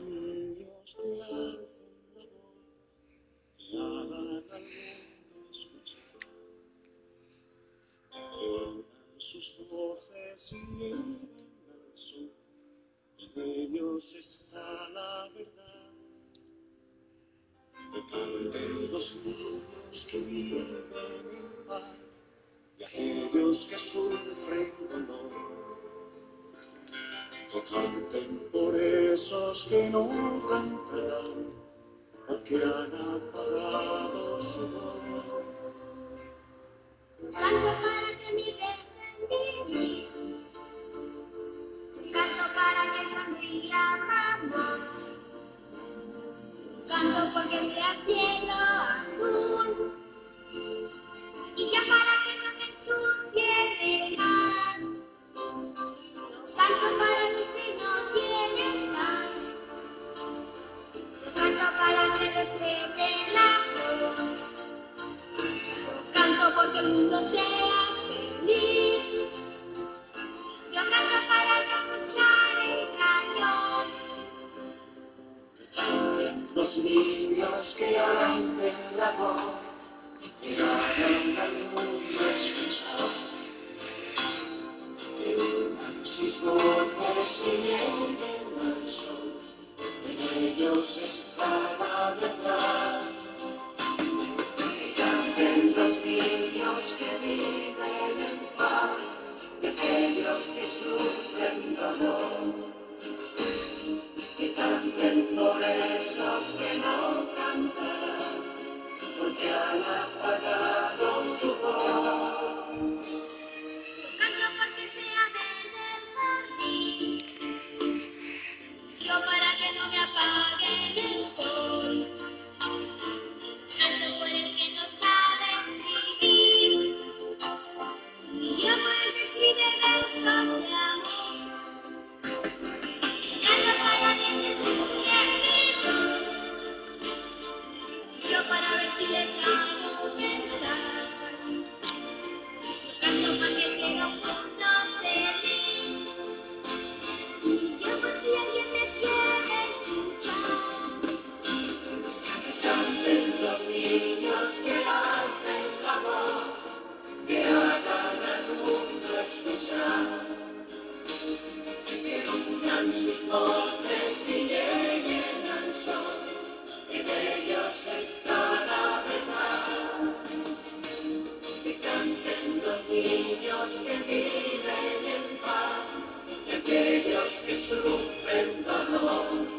niños que alcen la voz, que hagan al mundo escuchar, que sus voces y lleven al sol. En ellos está la verdad. Que canten los niños que viven en paz y aquellos que sufren dolor. Que esos que no cantarán, porque han apagado su voz. Canto para que mi dejen. Canto para que sonría mamá. Canto porque sea el cielo azul. Porque el mundo sea feliz. Yo canto para no escuchar el cañón. Los niños que la voz, que hagan al mundo escuchar, que unan sus voces y al sol, en ellos está la verdad. Niños que viven en paz, y aquellos que sufren dolor. Que canten por esos que no cantarán, porque han apagado Que hacen la voz, que hagan al mundo escuchar. Que pirujan sus voces y lleguen al sol, que de ellos está la verdad. Que canten los niños que viven en paz, que aquellos que sufren dolor.